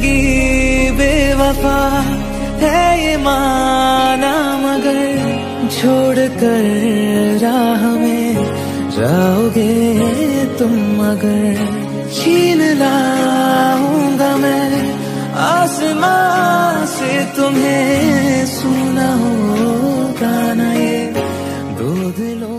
ज़िंदगी बेवफा है ये माना, मगर छोड़ कर राह में जाओगे तुम मगर। छीन लाऊँगा मैं आसमां से तुम्हें, सुना होगा ना ये। दो दिलों